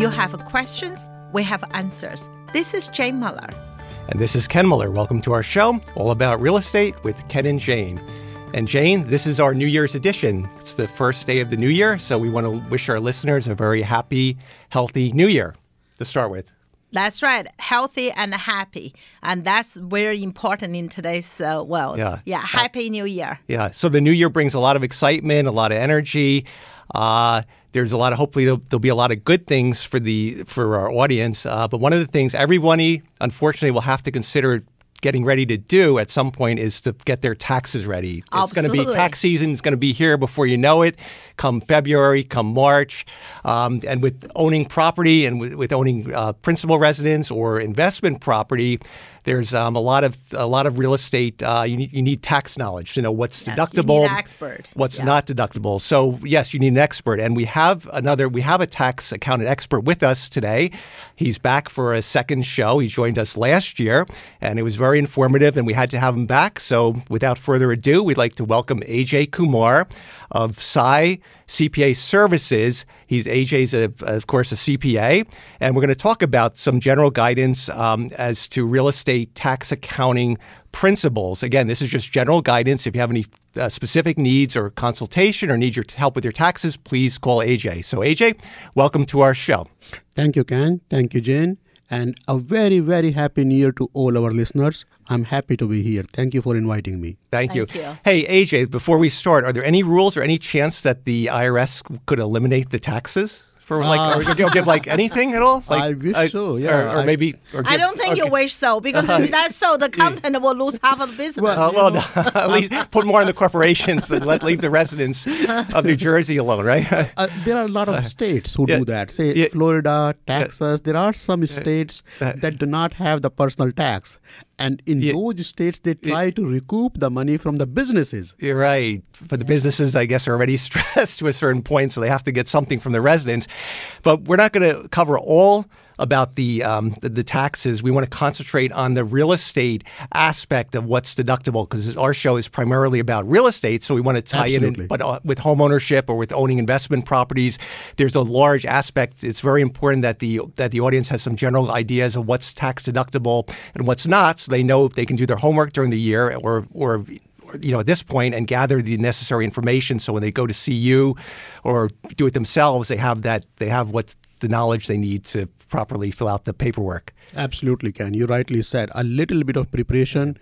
You have questions, we have answers. This is Jane Muller. And this is Ken Muller. Welcome to our show, all about real estate with Ken and Jane. And Jane, this is our New Year's edition. It's the first day of the new year, so we want to wish our listeners a very happy, healthy new year to start with. That's right, healthy and happy, and that's very important in today's uh, world. Yeah. yeah, happy New Year. Yeah, so the new year brings a lot of excitement, a lot of energy. Uh, there's a lot of hopefully there'll, there'll, be a lot of good things for the for our audience. Uh, but one of the things everybody unfortunately will have to consider getting ready to do at some point is to get their taxes ready. It's going to be tax season. It's going to be here before you know it. Come February, come March, um, and with owning property and with, with owning uh, principal residence or investment property, there's um, a lot of a lot of real estate. Uh, you need you need tax knowledge to know what's yes, deductible, expert. what's yeah. not deductible. So yes, you need an expert, and we have another. We have a tax accountant expert with us today. He's back for a second show. He joined us last year, and it was very informative, and we had to have him back. So without further ado, we'd like to welcome AJ Kumar of Sai CPA Services. He's AJ's, a, of course, a CPA, and we're going to talk about some general guidance um, as to real estate tax accounting principles. Again, this is just general guidance. If you have any uh, specific needs or consultation or need your help with your taxes, please call AJ. So, AJ, welcome to our show. Thank you, Ken. Thank you, Jane. And a very, very happy new year to all our listeners. I'm happy to be here. Thank you for inviting me. Thank, Thank you. you. Hey, AJ, before we start, are there any rules or any chance that the IRS could eliminate the taxes? For like, uh, are you give like anything at all? Like, I wish uh, so. Yeah, or, or I, maybe. Or I don't think okay. you wish so because if that's so, the content will lose half of the business. Well, Uh, well, no, at least put more on the corporations and let leave the residents of New Jersey alone, right? uh, there are a lot of states who yeah, do that. Say yeah, Florida, Texas. There are some states that do not have the personal tax, and in Yeah. those states they try to recoup the money from the businesses. You're right. But the businesses, I guess, are already stressed to a certain point, so they have to get something from the residents. But we're not going to cover all about the, um, the, the taxes. We want to concentrate on the real estate aspect of what's deductible because our show is primarily about real estate. So we want to tie in, Absolutely. in, but uh, with home ownership or with owning investment properties, there's a large aspect. It's very important that the that the audience has some general ideas of what's tax deductible and what's not, so they know they can do their homework during the year or or you know, at this point and gather the necessary information. So when they go to see you or do it themselves, they have that, they have what's the knowledge they need to properly fill out the paperwork. Absolutely, Ken you rightly said a little bit of preparation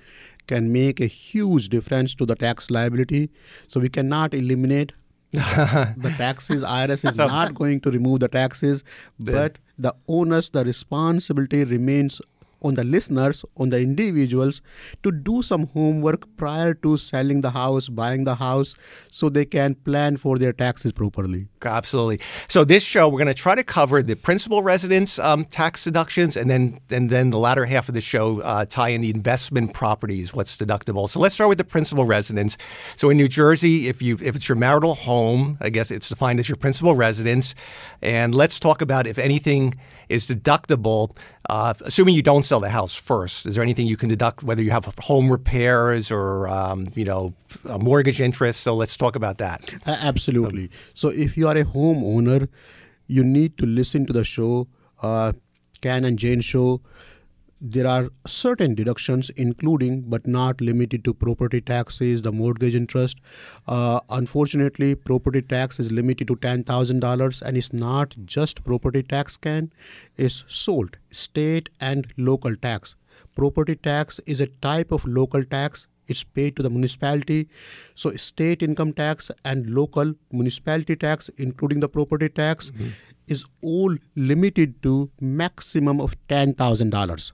can make a huge difference to the tax liability. So we cannot eliminate the taxes. IRS is not going to remove the taxes, but the onus, the responsibility remains on the listeners, on the individuals to do some homework prior to selling the house, buying the house, so they can plan for their taxes properly. Absolutely. So this show, we're going to try to cover the principal residence um, tax deductions, and then and then the latter half of the show uh, tie in the investment properties, what's deductible. So let's start with the principal residence. So in New Jersey, if you if it's your marital home, I guess it's defined as your principal residence, and let's talk about if anything is deductible, uh, assuming you don't sell the house first. Is there anything you can deduct, whether you have home repairs or um, you know a mortgage interest? So let's talk about that. Uh, absolutely. So if you are a homeowner, you need to listen to the show, uh, Ken and Jane show. There are certain deductions, including but not limited to property taxes, the mortgage interest. Uh, unfortunately, property tax is limited to ten thousand dollars, and it's not just property tax. Ken is SALT state and local tax. Property tax is a type of local tax it's paid to the municipality. So state income tax and local municipality tax, including the property tax, mm-hmm. is all limited to maximum of ten thousand dollars.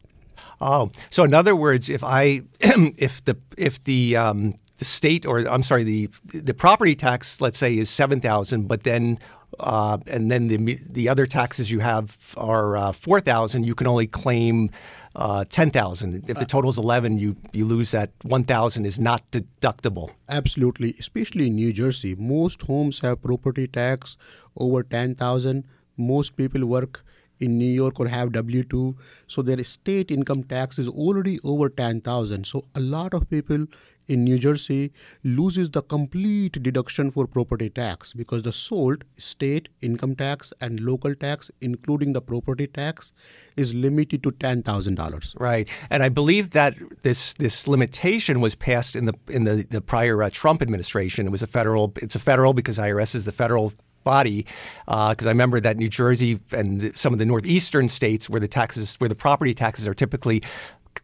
Oh, so in other words, if I, if the if the um, the state or I'm sorry, the the property tax, let's say, is seven thousand, but then uh, and then the the other taxes you have are uh, four thousand, you can only claim uh, ten thousand. If the total is eleven, you you lose that one thousand is not deductible. Absolutely, especially in New Jersey, most homes have property tax over ten thousand. Most people work in New York or have W 2. So their state income tax is already over 10,000. So a lot of people in New Jersey loses the complete deduction for property tax because the SALT, state income tax, and local tax, including the property tax, is limited to $10,000. Right, and I believe that this this limitation was passed in the in the, the prior uh, Trump administration. It was a federal. It's a federal because IRS is the federal body because uh, I remember that New Jersey and the, some of the northeastern states where the taxes where the property taxes are typically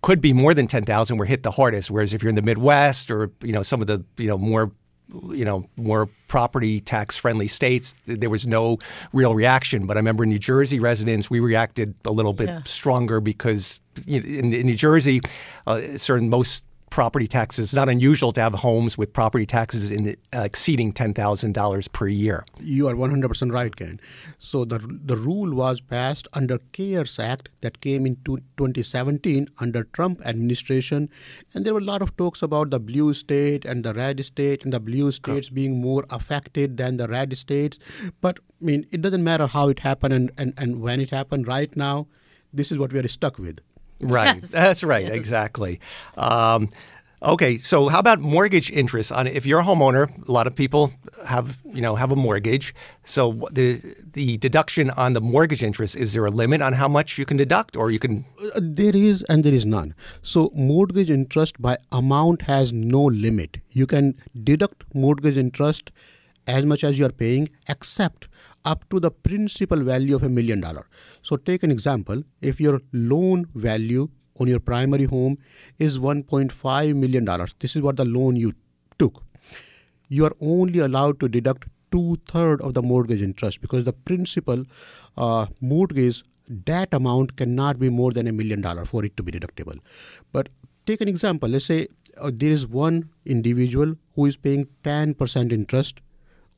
could be more than 10,000 were hit the hardest whereas if you're in the Midwest or you know some of the you know more you know more property tax friendly states there was no real reaction but i remember in new jersey residents we reacted a little bit yeah. stronger because in, in new jersey uh, certain most property taxes. Not unusual to have homes with property taxes in, uh, exceeding ten thousand dollars per year. You are one hundred percent right, Ken. So the the rule was passed under CARES Act that came in 2017 under Trump administration, and there were a lot of talks about the blue state and the red state, and the blue states being more affected than the red states. But I mean, it doesn't matter how it happened and, and, and when it happened. Right now, this is what we are stuck with. Right. Yes. That's right. Yes. Exactly. Um, okay. So how about mortgage interest on if you're a homeowner? A lot of people have you know have a mortgage. So the the deduction on the mortgage interest is there a limit on how much you can deduct, or you can? Uh, there is and there is none. So mortgage interest by amount has no limit. You can deduct mortgage interest as much as you are paying, except up to the principal value of a million dollar. So take an example. If your loan value on your primary home is 1.5 million dollars, this is what the loan you took. You are only allowed to deduct two third of the mortgage interest because the principal uh, mortgage that amount cannot be more than a million dollar for it to be deductible. But take an example. Let's say uh, there is one individual who is paying 10% interest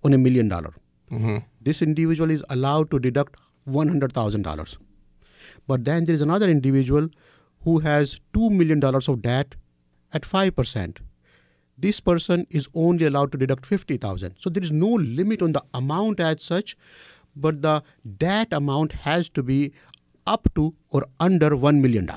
on a million dollar mm-hmm. This individual is allowed to deduct $100,000. But then there is another individual who has $2 million of debt at 5%. This person is only allowed to deduct 50,000. So there is no limit on the amount as such, but the debt amount has to be up to or under $1 million.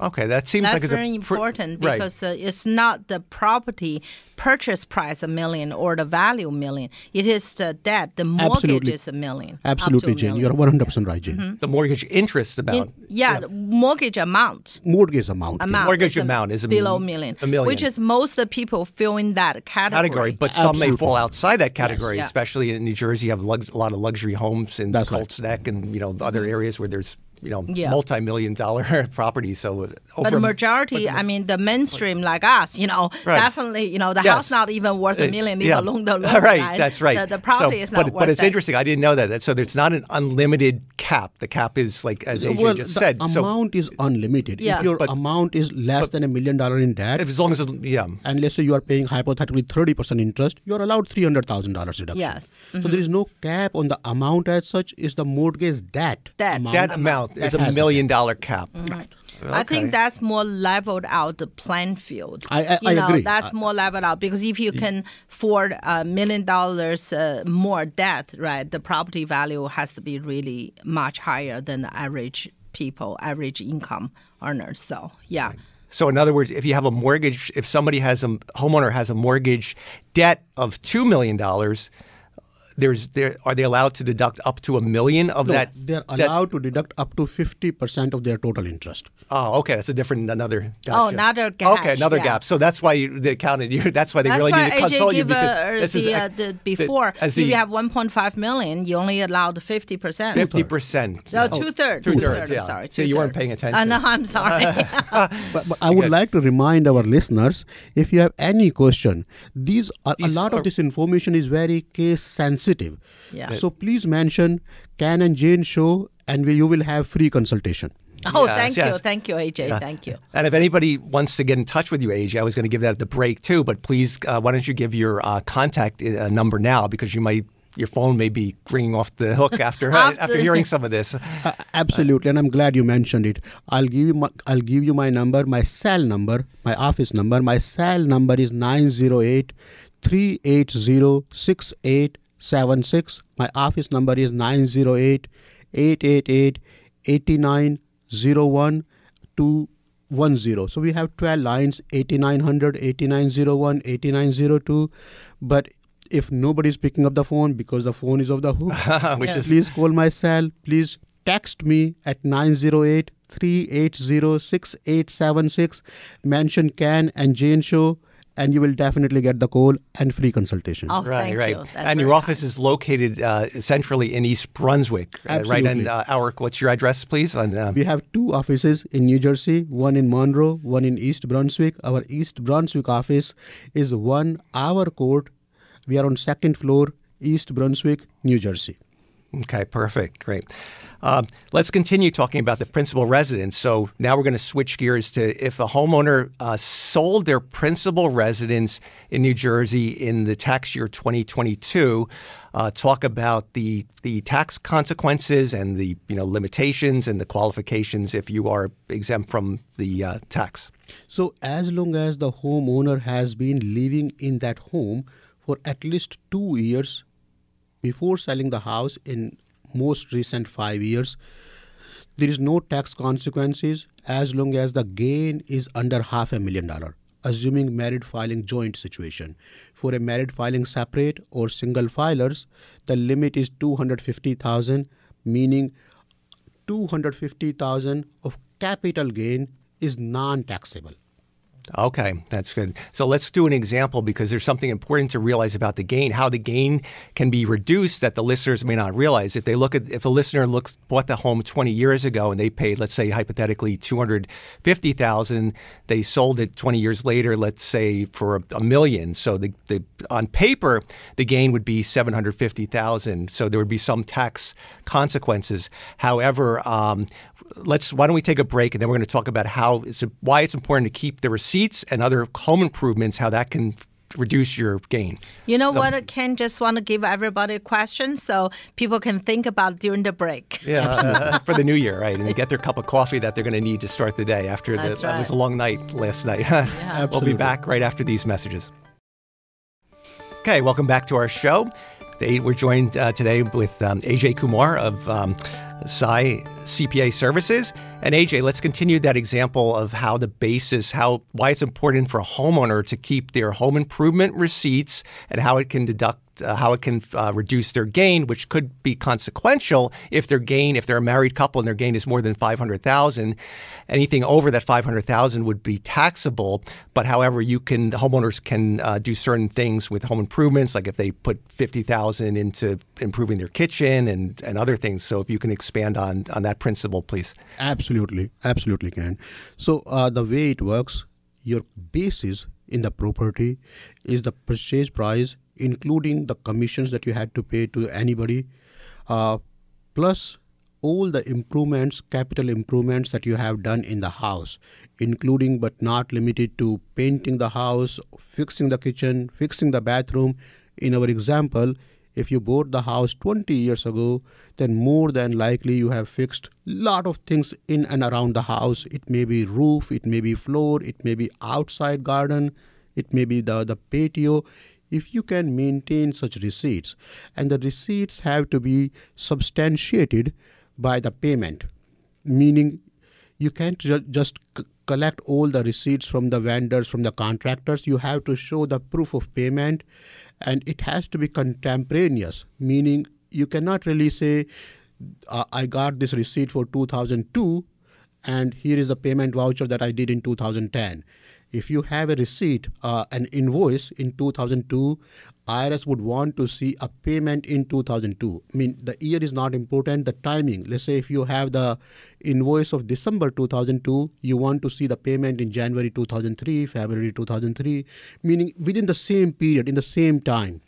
Okay, that seems That's like very important because right. uh, it's not the property purchase price a million or the value million. It is the debt, the mortgage Absolutely. is a million. Absolutely, Jane. You're 100% right, Jane. Mm-hmm. The mortgage interest about. In, yeah, yeah. mortgage amount. Mortgage amount. amount mortgage is amount is a below million, a million. Which is most of the people fill in that category. Category, but Absolutely. some may fall outside that category, yes, yeah. especially in New Jersey. You have lug- a lot of luxury homes in That's Colts right. Neck and you know other mm-hmm. areas where there's you know yeah. multi-million dollar property. So, over, but the majority, but, I mean, the mainstream like us, you know, right. definitely, you know, the yes. house not even worth a million, leave yeah. alone the loan. right, right, that's right. The, the property so, is not but, worth But it's it. interesting. I didn't know that. So there's not an unlimited cap. The cap is like as AJ well, just the said. amount so, is unlimited. Yeah. If your but, amount is less but, than a million dollar in debt, if, as long as it, yeah, and let's say you are paying hypothetically thirty percent interest, you are allowed three hundred thousand dollars deduction. Yes. Mm-hmm. So there is no cap on the amount as such. Is the mortgage debt? Debt. amount, that amount is a million dollar cap. Mm-hmm. Right. Okay. I think that's more leveled out the playing field. I, I, you I know, agree. That's more leveled out because if you can afford a million dollars uh, more debt, right, the property value has to be really much higher than the average people, average income earners. So, yeah. So, in other words, if you have a mortgage, if somebody has a homeowner has a mortgage debt of two million dollars, there's there are they allowed to deduct up to a million of no, that? They're allowed to deduct up to fifty percent of their total interest. Oh, okay, that's a different another. Gotcha. Oh, another gap. Okay, another yeah. gap. So that's why you, the accountant. You, that's why they that's really why need to AJ consult you give because uh, this the, is uh, the before. the, if the, you have 1.5 million, you only allowed 50 percent. 50 percent. No, two thirds. Two thirds. thirds. Yeah. I'm sorry. So you weren't paying attention. Uh, no, I'm sorry. but, but I would like to remind our listeners, if you have any question, these, are, These a lot are- of this information is very case sensitive. Yeah. So please mention Ken and Jane show, and we, you will have free consultation. oh, Yes, thank yes. you. Thank you, AJ. Thank you. And if anybody wants to get in touch with you, AJ, I was going to give that at the break too. But please, uh, why don't you give your uh, contact uh, number now because you might your phone may be ringing off the hook after After- after hearing some of this. Uh, absolutely, and I'm glad you mentioned it. I'll give you my, I'll give you my number, my cell number, my office number. My cell number is 908 380 6876. My office number is 908 888 8901 to 10. So we have 12 lines 8900, 8901, 8902. But if nobody is picking up the phone because the phone is off the hook, Which is please call my cell. Please text me at 908 380 6876. Mention Ken and Jane Show, and you will definitely get the call and free consultation. Oh, Right, thank right. you. And very your office kind. is located uh, centrally in East Brunswick, uh, right? And Absolutely. uh, our, what's your address, please? On, um, We have two offices in New Jersey, one in Monroe, one in East Brunswick. Our East Brunswick office is one hour court. We are on second floor, East Brunswick, New Jersey. Okay, perfect. Great. Um, let's continue talking about the principal residence. So now we're going to switch gears to if a homeowner uh, sold their principal residence in New Jersey in the tax year 2022. Uh, talk about the the tax consequences and the you know limitations and the qualifications if you are exempt from the uh, tax. So, as long as the homeowner has been living in that home for at least two years before selling the house in most recent five years, there is no tax consequences as long as the gain is under half a million dollar assuming married filing joint situation. For a married filing separate or single filers the limit is 250000 meaning 250000 of capital gain is non taxable Okay, that's good. So let's do an example because there's something important to realize about the gain, how the gain can be reduced that the listeners may not realize. If they look at, if a listener looks bought the home 20 years ago and they paid, let's say hypothetically 250,000, they sold it 20 years later, let's say for a, a million. So the, the on paper the gain would be 750,000. So there would be some tax consequences. However, um, let's why don't we take a break and then we're going to talk about how it's why it's important to keep the receipts and other home improvements how that can reduce your gain. You know what? Ken? Just want to give everybody a question so people can think about during the break. yeah uh, for the new year right? And they get their cup of coffee that they're going to need to start the day after the, That's that was a long night last night. Yeah, we'll be back right after these messages. Okay welcome back to our show. They- we're joined uh, today with um, aj kumar of um, Sai CPA Services. And AJ, let's continue that example of how the basis, how why it's important for a homeowner to keep their home improvement receipts and how it can deduct uh, how it can uh, reduce their gain, which could be consequential if their gain, if they're a married couple and their gain is more than five hundred thousand. Anything over that five hundred thousand would be taxable. But however, you can homeowners can uh, do certain things with home improvements, like if they put fifty thousand into improving their kitchen and and other things. So if you can expand on on that principle, please. Absolutely, absolutely Ken. So uh, the way it works, your basis in the property is the purchase price, including the commissions that you had to pay to anybody, uh, plus all the improvements, capital improvements that you have done in the house, including but not limited to painting the house, fixing the kitchen, fixing the bathroom. In our example, if you bought the house 20 years ago then more than likely you have fixed lot of things in and around the house. It may be roof it may be floor it may be outside garden it may be the, the patio. If you can maintain such receipts and the receipts have to be substantiated by the payment meaning you can't ju- just collect all the receipts from the vendors from the contractors. You have to show the proof of payment and it has to be contemporaneous meaning you cannot really say uh, i got this receipt for 2002 and here is the payment voucher that i did in 2010 if you have a receipt uh, an invoice in 2002 irs would want to see a payment in 2002 i mean the year is not important the timing. Let's say if you have the invoice of december 2002 you want to see the payment in january 2003 february 2003 meaning within the same period in the same time.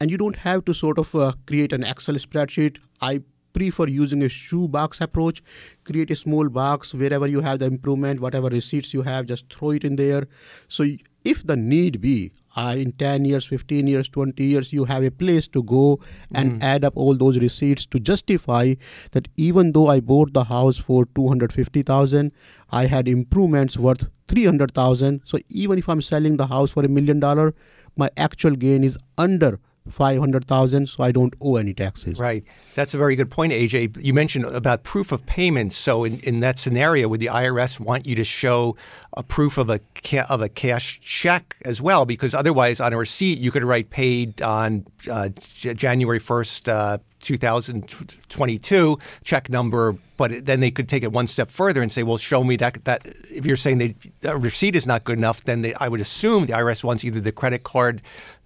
And you don't have to sort of uh, create an excel spreadsheet. I prefer using a shoebox approach. Create a small box wherever you have the improvement whatever receipts you have just throw it in there. So if the need be uh, in 10 years 15 years 20 years you have a place to go and add up all those receipts to justify that even though i bought the house for 250000 i had improvements worth 300000 so even if i'm selling the house for a million dollar my actual gain is under 500,000 so I don't owe any taxes. Right. That's a very good point, AJ. You mentioned about proof of payments So in, in that scenario, would the IRS want you to show a proof of a of a cash check as well? Because otherwise, on a receipt, you could write paid on uh, January first, uh, 2022, check number. But then they could take it one step further and say, "Well, show me that that." If you're saying the receipt is not good enough, then they, I would assume the IRS wants either the credit card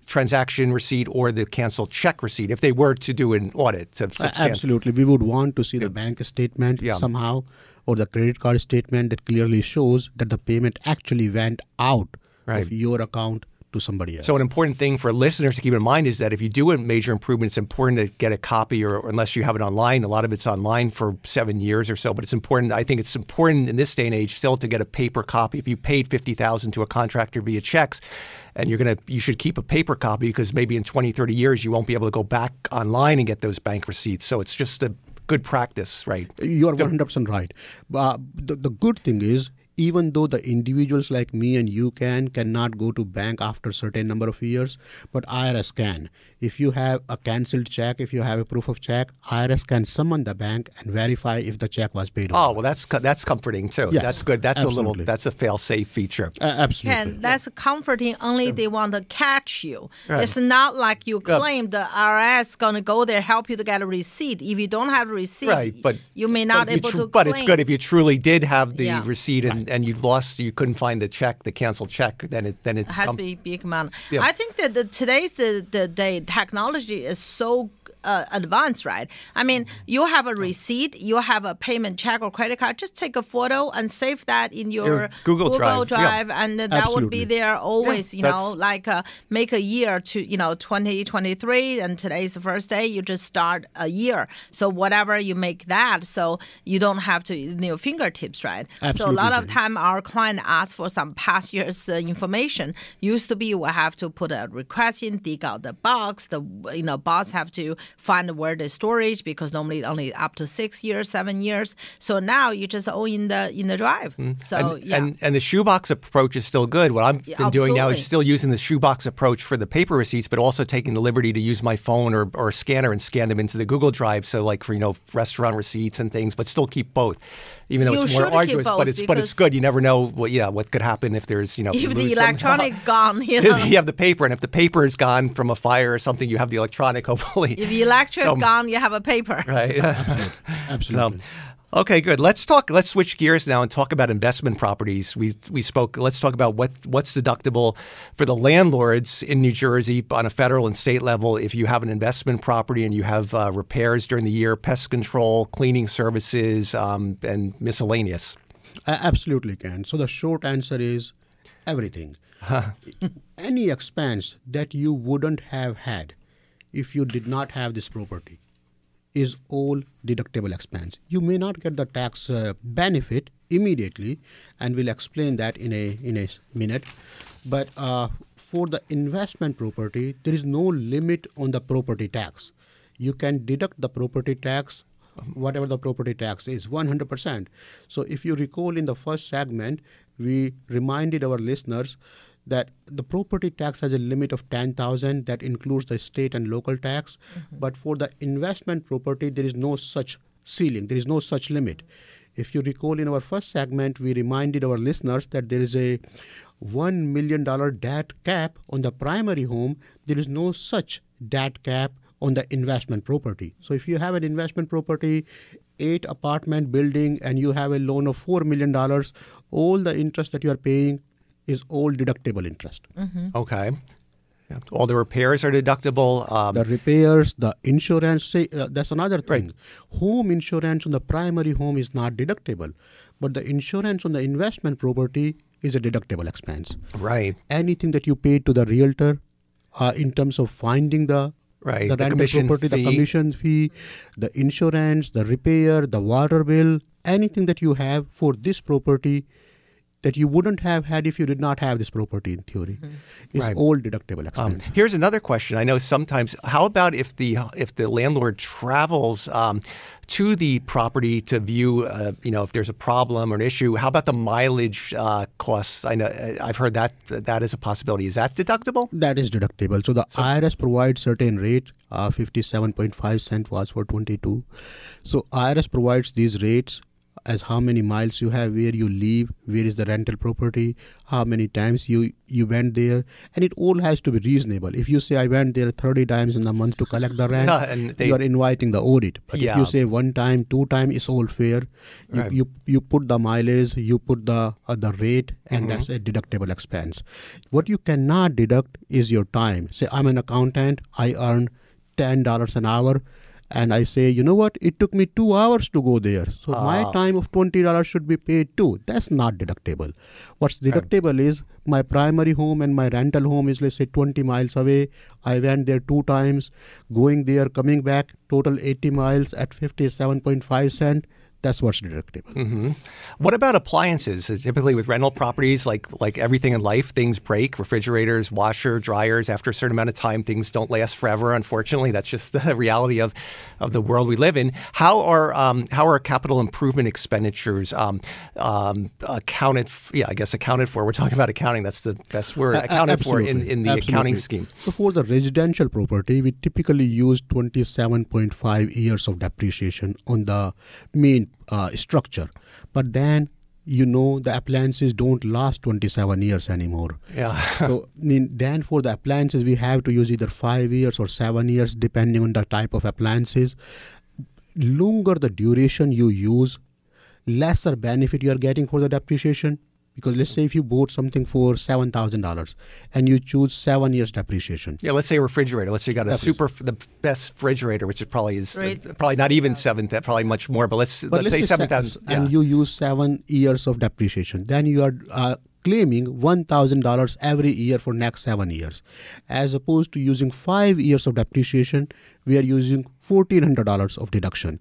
transaction receipt or the canceled check receipt if they were to do an audit. Of Absolutely. We would want to see the bank statement Yeah. somehow or the credit card statement that clearly shows that the payment actually went out Right. of your account to somebody else. So, an important thing for listeners to keep in mind is that if you do a major improvement, it's important to get a copy, or, or unless you have it online. A lot of it's online for seven years or so, but it's important. I think it's important in this day and age still to get a paper copy. If you paid fifty thousand to a contractor via checks, and you're gonna, you should keep a paper copy because maybe in 20, 30 years you won't be able to go back online and get those bank receipts. So it's just a good practice, right? You are 100% right. But the, the good thing is, even though the individuals like me and you can cannot go to bank after certain number of years, but IRS can. If you have a cancelled check, if you have a proof of check, IRS can summon the bank and verify if the check was paid. or Oh not. well, that's that's comforting too. Yes, that's good. That's a little. That's a fail-safe feature. A- absolutely. Ken, that's comforting. Only they want to catch you. Right. It's not like you Yeah. claim the IRS going to go there help you to get a receipt. If you don't have a receipt, Right, but you may not but able tru- to. But it's good if you truly did have the Yeah. receipt and, and you lost, you couldn't find the check, the canceled check. Then it then it's It has um, to be big amount. Yeah. I think that the, today's the, the day technology is so uh, advanced, right? I mean, you have a receipt, you have a payment check or credit card. Just take a photo and save that in your, Your Google Drive, yeah. and that would be there always. you know, like uh, make a year to you know 2023, and today's the first day. You just start a year. So whatever you make that, so you don't have to in your fingertips, right? so a lot of time our client asks for some past years uh, information. Used to be we have to put a request in, dig out the box. The you know boss have to find where the storage because normally only up to six years, seven years. So now you just own in the in the drive. Mm. So and, yeah. and and the shoebox approach is still good. What I've been doing now is still using the shoebox approach for the paper receipts, but also taking the liberty to use my phone or, or scanner and scan them into the Google Drive. So like for you know restaurant receipts and things, but still keep both, even though You it's more should arduous. But it's but it's good. You never know what yeah what could happen if there's you know if the lose some- electronic gone, you know. you have the paper, and if the paper is gone from a fire or something, you have the electronic. Hopefully, If the electric So- gone, you have a paper. right. Absolutely. So, okay, good. Let's talk. Let's switch gears now and talk about investment properties. We we spoke. Let's talk about what what's deductible for the landlords in New Jersey on a federal and state level. If you have an investment property and you have uh, repairs during the year, pest control, cleaning services, um, and miscellaneous. A- absolutely Ken. So the short answer is everything. Any expense that you wouldn't have had if you did not have this property is all deductible expense. You may not get the tax uh, benefit immediately, and we'll explain that in a in a minute. But uh, for the investment property, there is no limit on the property tax. You can deduct the property tax, whatever the property tax is, 100%. So if you recall in the first segment, we reminded our listeners that the property tax has a limit of 10000 that includes the state and local tax. Mm-hmm. But for the investment property there is no such ceiling there is no such limit. If you recall in our first segment we reminded our listeners that there is a 1 million dollar debt cap on the primary home. There is no such debt cap on the investment property. So if you have an investment property eight apartment building and you have a loan of 4 million dollars all the interest that you are paying is all deductible interest. Okay. Yeah. All the repairs are deductible. Um, The repairs, the insurance, say, uh, that's another thing. Home insurance on the primary home is not deductible, but the insurance on the investment property is a deductible expense. right. Anything that you pay to the realtor uh, in terms of finding the Right, the, the rental commission property, fee. the commission fee, the insurance, the repair, the water bill, anything that you have for this property that you wouldn't have had if you did not have this property in theory is Right. all deductible Um, here's another question. I know sometimes. How about if the if the landlord travels um, to the property to view, uh, you know, if there's a problem or an issue? How about the mileage uh, costs? I know uh, I've heard that that is a possibility. Is that deductible? that is deductible. So the IRS provides certain rate. Uh, 57.5 cent was for 22. So IRS provides these rates as how many miles you have, where you live, where is the rental property, how many times you you went there, and it all has to be reasonable. If you say I went there 30 times in a month to collect the rent, Yeah, and they- you are inviting the audit. But if you say one time, two time, it's all fair. You Right. you, you put the mileage, you put the uh, the rate, and that's a deductible expense. What you cannot deduct is your time. Say I'm an accountant, I earn ten dollars an hour, and I say, you know what, it took me two hours to go there, so my Ah. time of twenty dollars should be paid too. That's not deductible. What's deductible is my primary home and my rental home is let's say 20 miles away. I went there two times, going there, coming back, total 80 miles at 57.5 cent. That's what's deductible. hmm What about appliances? Uh, Typically, with rental properties, like like everything in life, things break. Refrigerators, washer, dryers. After a certain amount of time, things don't last forever. Unfortunately, that's just the reality of, of the world we live in. How are um, how are capital improvement expenditures um, um, accounted? F- yeah, I guess accounted for. We're talking about accounting. That's the best word. Accounted for in, in the accounting scheme. So for the residential property, we typically use 27.5 years of depreciation on the main uh, structure. But then you know the appliances don't last 27 years anymore. Yeah. so then for the appliances, we have to use either five years or seven years, depending on the type of appliances. Longer the duration you use, lesser benefit you are getting for the depreciation. Because let's say if you bought something for seven thousand dollars and you choose seven years depreciation, Yeah, let's say a refrigerator. Let's say you got a Definitely. super, the best refrigerator, which is probably is uh, probably not even seven, that probably much more. But let's but let's, say se- seven thousand. and you use seven years of depreciation, then you are uh, claiming one thousand dollars every year for next seven years, as opposed to using five years of depreciation, we are using fourteen hundred dollars of deduction.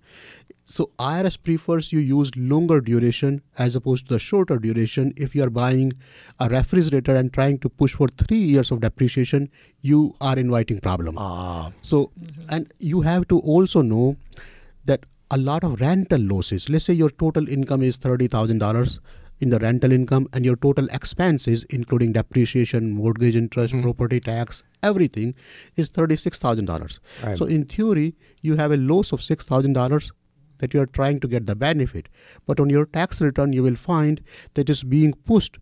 So IRS prefers you use longer duration as opposed to the shorter duration. If you are buying a refrigerator and trying to push for three years of depreciation, you are inviting problem. Ah, So, and you have to also know that a lot of rental losses, let's say your total income is $30,000 in the rental income and your total expenses, including depreciation, mortgage interest, property tax, everything is $36,000. Right. So, in theory, you have a loss of $6,000 that you are trying to get the benefit. But on your tax return, you will find that is being pushed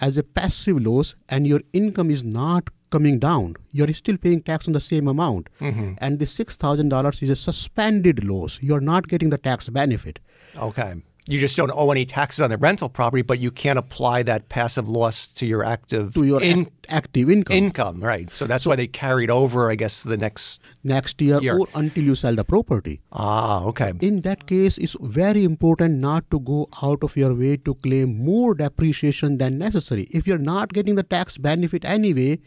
as a passive loss and your income is not coming down. You're still paying tax on the same amount. Mm-hmm. And the $6,000 is a suspended loss. You're not getting the tax benefit. okay. You just don't owe any taxes on the rental property, but you can't apply that passive loss to your active To your in- active income income, right? So that's why they carried over, I guess, to the next. next year Year. or until you sell the property. Ah, okay. in that case it's very important not to go out of your way to claim more depreciation than necessary if you're not getting the tax benefit anyway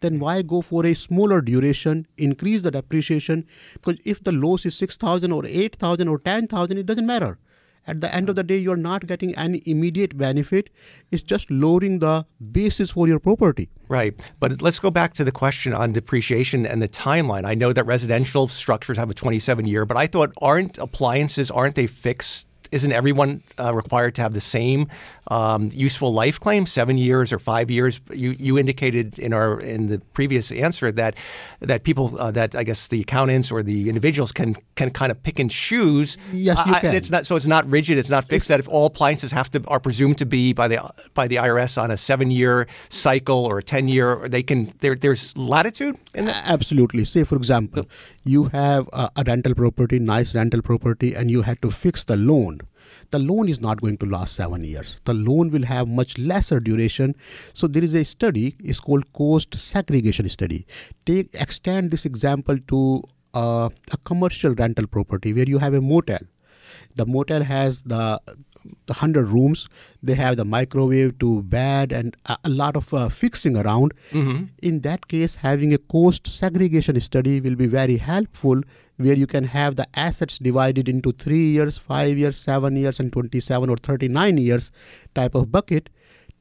then why go for a smaller duration increase the depreciation because if the loss is 6000 or 8000 or 10000 it doesn't matter at the end of the day you're not getting any immediate benefit it's just lowering the basis for your property Right. But let's go back to the question on depreciation and the timeline. I know that residential structures have a 27 year, but I thought aren't appliances, aren't they fixed? Isn't everyone uh, required to have the same um, useful life claim, seven years or five years? You, you indicated in our in the previous answer that that people uh, that I guess the accountants or the individuals can can kind of pick and choose. Yes, you I- can. It's not so it's not rigid. It's not fixed. that if all appliances have to are presumed to be by the by the IRS on a seven year cycle or a ten year, they can there there's latitude. In that? Absolutely. Say, for example, you have a, a rental property, nice rental property, and you had to fix the loan. The loan is not going to last seven years. The loan will have much lesser duration. So there is a study. It's called cost segregation study. Take extend this example to uh, a commercial rental property where you have a motel. The motel has the the hundred rooms. They have the microwave to bed and a, a lot of uh, fixing around. In that case, having a cost segregation study will be very helpful, where you can have the assets divided into three years, five years, seven years, and twenty-seven or thirty-nine years type of bucket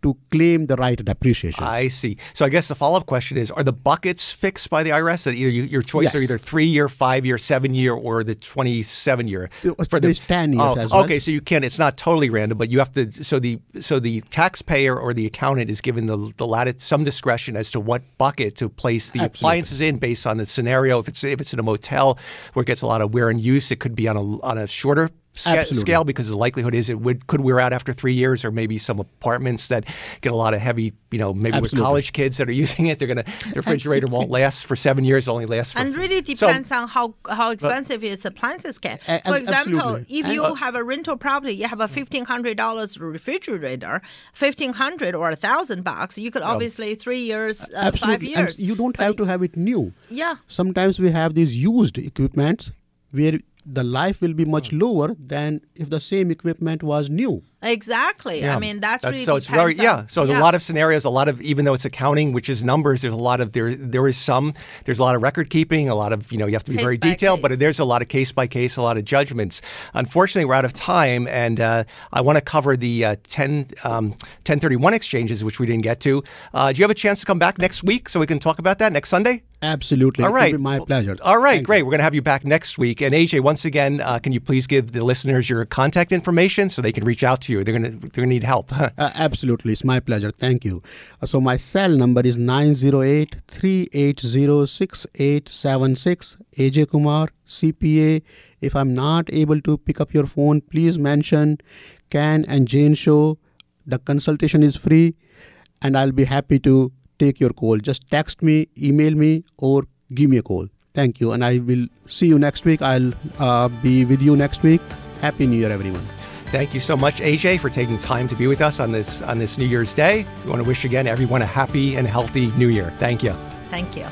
to claim the right depreciation. I see. So I guess the follow up question is: Are the buckets fixed by the IRS? That either you, your choice are either three year, five year, seven year, or the twenty seven year. Uh, there's 10 years oh, as well. Okay, so you can. It's not totally random, but you have to. So the so the taxpayer or the accountant is given the the latitude, some discretion as to what bucket to place the Absolutely. appliances in based on the scenario. If it's if it's in a motel where it gets a lot of wear and use, it could be on a on a shorter. Sca- Scale because the likelihood is it would could wear out after three years, or maybe some apartments that get a lot of heavy, you know, maybe with college kids that are using it, they're gonna the refrigerator won't last for seven years, only lasts for And really So- depends on how how expensive its appliances get. A- For ab- example, absolutely. if And- you have a rental property, you have a fifteen hundred dollars refrigerator, fifteen hundred or a thousand bucks, you could obviously three years, uh, five Absolutely. And years. you don't But have to have it new. Yeah. Sometimes we have these used equipment where the life will be much Hmm. lower than if the same equipment was new. Exactly. I mean, that's, really so it's very on- yeah. So there's a lot of scenarios, a lot of even though it's accounting, which is numbers. There's a lot of there. There is some. There's a lot of record keeping. A lot of you know you have to be Case very detailed, case. but there's a lot of case by case, a lot of judgments. Unfortunately, we're out of time, and uh, I want to cover the uh, 10 um, 1031 exchanges, which we didn't get to. Uh, do you have a chance to come back next week so we can talk about that next Sunday? Absolutely. All It will be my pleasure. All right, Thank great. you. We're going to have you back next week. And AJ, once again, uh, can you please give the listeners your contact information so they can reach out to you? They're going to they're to need help. Uh, absolutely. It's my pleasure. Thank you. Uh, so my cell number is 908-380-6876. AJ Kumar, CPA. If I'm not able to pick up your phone, please mention Ken and Jane Show. The consultation is free and I'll be happy to take your call. Just text me, email me, or give me a call. Thank you. And I will see you next week. I'll uh, be with you next week. Happy New Year, everyone. Thank you so much, AJ, for taking time to be with us on this on this New Year's Day. We want to wish again everyone a happy and healthy New Year. Thank you. Thank you.